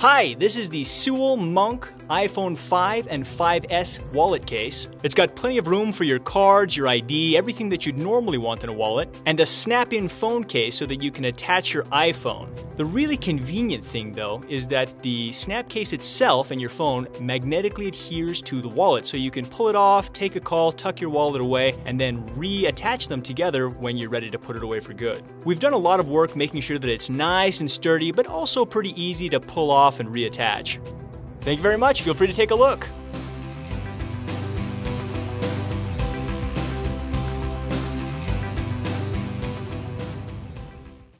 Hi, this is the Sewell Monk iPhone 5 and 5S wallet case. It's got plenty of room for your cards, your ID, everything that you'd normally want in a wallet, and a snap-in phone case so that you can attach your iPhone. The really convenient thing though is that the snap case itself and your phone magnetically adheres to the wallet so you can pull it off, take a call, tuck your wallet away, and then reattach them together when you're ready to put it away for good. We've done a lot of work making sure that it's nice and sturdy, but also pretty easy to pull off and reattach. Thank you very much. Feel free to take a look.